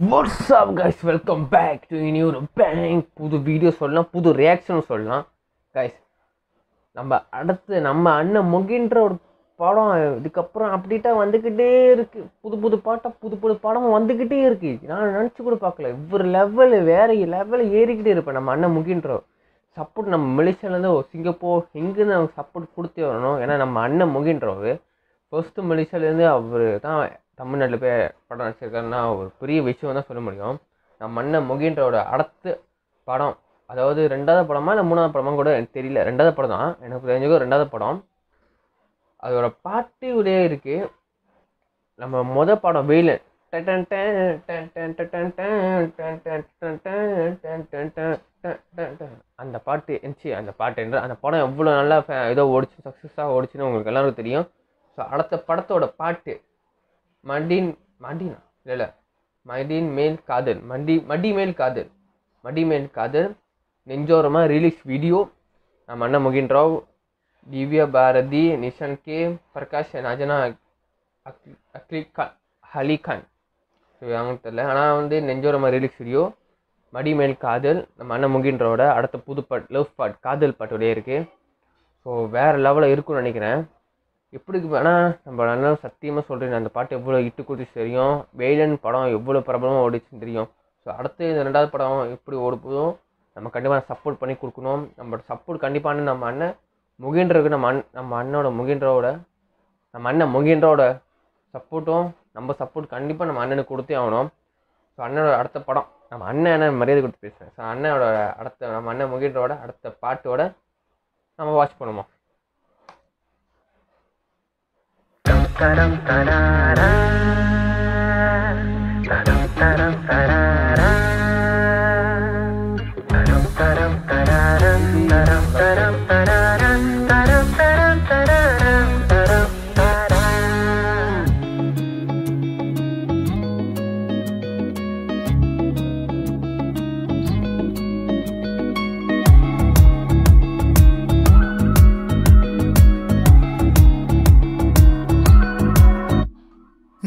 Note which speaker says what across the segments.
Speaker 1: What's up guys welcome back to இனி ஒரு bank புது வீடியோ சொல்லலாம் புது ரியாக்ஷனும் சொல்லலாம். கைஸ் நம்ம அடுத்து நம்ம அண்ணன் முகின்ற ஒரு படம் இதுக்கப்புறம் அப்படிட்டா வந்துக்கிட்டே இருக்கு. புது புது பாட்டா புது புது படம் வந்துக்கிட்டே இருக்கு. நான் நினச்சி கூட பார்க்கல. இவ்வளோ லெவல் வேற லெவல் ஏறிக்கிட்டே இருப்பேன். நம்ம அண்ணன் முகின்ற சப்போர்ட் நம்ம மலேசியாலேருந்து சிங்கப்பூர் எங்கேருந்து அவங்க சப்போர்ட் கொடுத்தே வரணும். ஏன்னா நம்ம அண்ணன் முகின்றவர் ஃபஸ்ட்டு மலேசியாலேருந்து அவர் தான் தமிழ்நாட்டில் போய் படம் நடிச்சிருக்காருன்னா ஒரு பெரிய விஷயம் தான் சொல்ல முடியும் நம்ம அண்ணன் முகின்றோட அடுத்த படம் அதாவது ரெண்டாவது படமா இல்லை மூணாவது படமா கூட எனக்கு தெரியல ரெண்டாவது படம் தான் எனக்கு தெரிஞ்சது ரெண்டாவது படம் அதோட பாட்டு உள்ளே இருக்குது நம்ம மொதல் படம் வெயிலன் அந்த பாட்டு இருந்துச்சு அந்த பாட்டு என்ற அந்த படம் எவ்வளோ நல்லா ஏதோ ஓடிச்சு சக்ஸஸாக ஓடிச்சுன்னு உங்களுக்கு எல்லாருக்கும் தெரியும் ஸோ அடுத்த படத்தோட பாட்டு மண்டின் மண்டினா? இல்லை இல்லை. மேல் காதல். மண்டி மடி மேல் காதல். மடி மேல் காதல். நெஞ்சோரமாக ரிலீஸ் வீடியோ நம்ம அண்ணன் Mugen Rao Divya Bharathi Nishan K Prakash நஜனா ugly ugly Khan Ali Khan so அவங்களுக்கு தெரில ஆனால் வந்து நெஞ்சோரமாக ரிலீஸ் வீடியோ மடி மேல் காதல். நம்ம அண்ணன் முகின்றோட அடுத்த புது பாட் லவ் பாட் காதல் பாட்டோடய இருக்குது ஸோ வேறு லெவலில் இருக்கும்னு நினைக்கிறேன். எப்படி வேணால் நம்ம அண்ணன் சத்தியமாக சொல்கிறேன் அந்த பாட்டு எவ்வளோ இட்டு குதிச்சு தெரியும்? வேலன் படம் எவ்வளோ பிரபலமாக ஓடிச்சுன்னு தெரியும். ஸோ அடுத்து இந்த ரெண்டாவது படம் எப்படி ஓடுப்போதோ போதும் நம்ம கண்டிப்பாக சப்போர்ட் பண்ணி கொடுக்கணும். நம்ம சப்போர்ட் கண்டிப்பான நம்ம அண்ணன் முகின்றருக்கு நம்ம அண் நம்ம அண்ணனோட முகின்றோட நம்ம அண்ணன் முகின்றோட சப்போர்ட்டும் நம்ம சப்போர்ட் கண்டிப்பாக நம்ம அண்ணனுக்கு கொடுத்தே ஆகணும். ஸோ அண்ணனோட அடுத்த படம் நம்ம அண்ணன் என்ன மரியாதை கொடுத்து பேசுகிறேன் ஸோ அண்ணனோட அடுத்த நம்ம அண்ணன் முகின்றோட அடுத்த பாட்டோட நம்ம வாட்ச் பண்ணுவோம்.
Speaker 2: रं तडारं तरार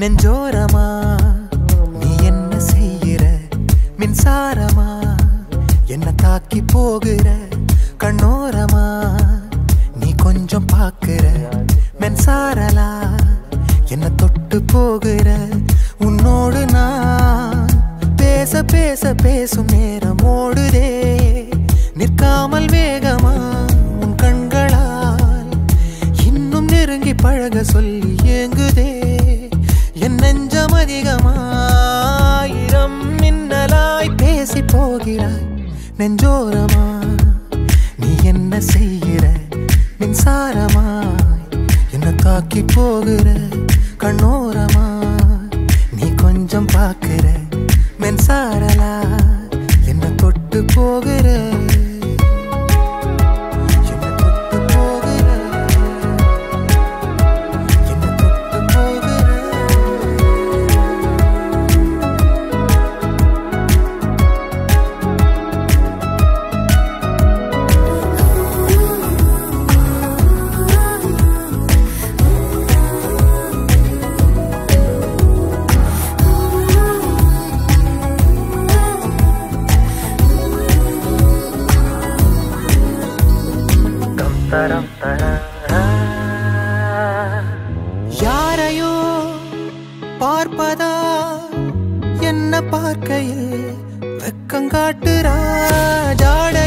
Speaker 2: நெஞ்சோரமா? நீ என்ன செய்கிற? மின்சாரமா? என்ன தாக்கி போகிற? கண்ணோரமா? நீ கொஞ்சம் பாக்குற மென்சாரலா? என்ன தொட்டு போகிற? உன்னோடு நான் பேச பேச பேசும் நேரம் ஓடுதே. நிற்காமல் வேகமா உன் கண்களால் இன்னும் நெருங்கி பழக சொல்லி ஏங்குதே என் நெஞ்சம் அதிகமாயிரம் மின்னலாய் பேசி போகிறாய் நெஞ்சோரமா? நீ என்ன செய்கிற? மின்சாரமாய்? என்ன தாக்கி போகிற? கண்ணோரமா? நீ கொஞ்சம் பார்க்கிற? மின்சாரலா என்ன தொட்டு போகிற? யாரையோ பார்ப்பதா? என்ன பார்க்கையில் வெக்கங்காட்டுறா ஜாடைய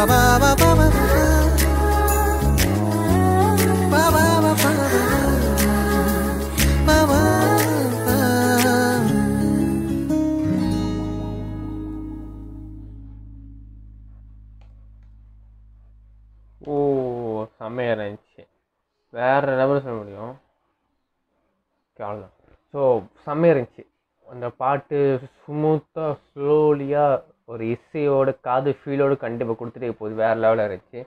Speaker 3: ஓ
Speaker 1: செம்மையாக இருந்துச்சு. வேறு லெவல் சொல்ல முடியும். அவ்வளோதான் ஸோ இருந்துச்சு. அந்த பாட்டு ஸ்மூத்தாக ஸ்லோலியாக ஒரு இசையோட காது ஃபீலோடு கண்டிப்பாக கொடுத்துட்டே போகுது வேறு லெவலில் இருந்துச்சு.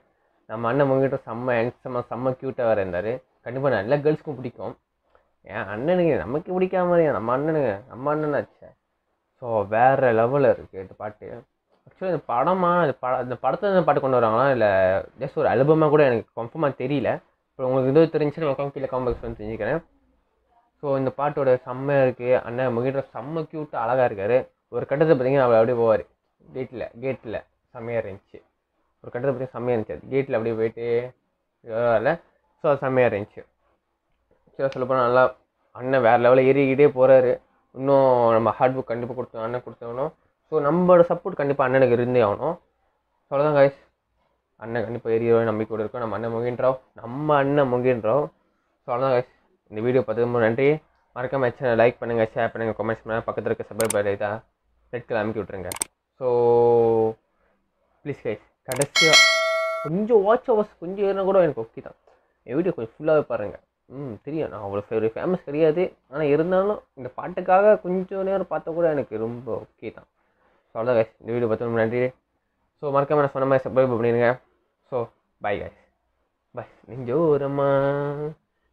Speaker 1: நம்ம அண்ணன் முகிட்ட செம்ம ஹேண்ட்ஸமாக செம்ம க்யூட்டாக வேறு இருந்தார். கண்டிப்பாக நல்ல கேர்ள்ஸ்க்கும் பிடிக்கும். என் அண்ணனுக்கு நமக்கு பிடிக்காம மாதிரியா நம்ம அண்ணனுங்க நம்ம அண்ணனாச்சே ஸோ வேறு லெவலில் இருக்குது இந்த பாட்டு. ஆக்சுவலி இந்த படமாக இந்த பட இந்த படத்தில் இந்த பாட்டு கொண்டு வராங்களா இல்லை ஜஸ்ட் ஒரு அல்பமாக கூட எனக்கு கன்ஃபார்மாக தெரியல. இப்போ உங்களுக்கு இது தெரிஞ்சுன்னு நான் கீழே காம்பெக்ஸ் வந்து தெரிஞ்சுக்கிறேன். ஸோ இந்த பாட்டோட செம்மையாக இருக்குது அண்ணன் முகிட்ட செம்ம க்யூட்டாக அழகாக இருக்கார். ஒரு கட்டத்தை பார்த்தீங்கன்னா அவர் அப்படியே போவார். கேட்டில் கேட்டில் செம்மையாக இருந்துச்சு. ஒரு கட்டத்தை பார்த்தீங்கன்னா செம்மையாக இருந்துச்சு. அது கேட்டில் அப்படியே போயிட்டு இல்லை ஸோ அது செம்மையாக இருந்துச்சு. சரி சொல்ல போனால் நல்லா அண்ணன் வேறு லெவலில் ஏறிக்கிட்டே போகிறாரு இன்னும் நம்ம ஹார்ட் ஒர்க் கண்டிப்பாக கொடுத்தோம் அண்ணன் கொடுத்தவனும் ஸோ நம்மளோட சப்போர்ட் கண்டிப்பாக அண்ணனுக்கு இருந்தே ஆகணும். சொல்லதான் காய்ஸ் அண்ணன் கண்டிப்பாக ஏறியோ நம்பிக்கையோடு இருக்கும் நம்ம அண்ணன் முகின்றோம் நம்ம அண்ணன் முகின்றோம் ஸோ அவ்வளோதான் காய்ஸ் இந்த வீடியோ பார்த்ததுக்கு நன்றி. மறக்காமல் சேனல் லைக் பண்ணுங்கள் ஷேர் பண்ணுங்கள் கமெண்ட்ஸ் பண்ணுங்கள் பக்கத்தில் இருக்க சப்ஸ்கிரைப் இதாக ரெட் கலர் அமைக்கி விட்ருங்க ஸோ ப்ளீஸ் கைஸ் கடைசியாக கொஞ்சம் வாட்ச் ஹவர்ஸ் கொஞ்சம் ஏறினா கூட எனக்கு ஓகே தான். என் வீடியோ கொஞ்சம் ஃபுல்லாகவே பாருங்கள் ம் தெரியும். நான் அவ்வளோ ஃபேவரி ஃபேமஸ் கிடையாது. ஆனால் இருந்தாலும் இந்த பாட்டுக்காக கொஞ்சம் நேரம் பார்த்தா கூட எனக்கு ரொம்ப ஓகே தான். ஸோ அவ்வளோதான் கைஸ் இந்த வீடியோ பார்த்தோம் நன்றி. ஸோ மறக்காம நான் சொன்ன மாதிரி சப்ஸ்கிரைப் பண்ணிடுங்க. ஸோ பை கைஸ் பை நெஞ்சோரமா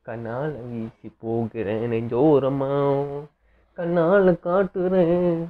Speaker 1: கண்ணால் வீசி போகிறேன். நெஞ்சோரமா கண்ணால் காட்டுறேன்.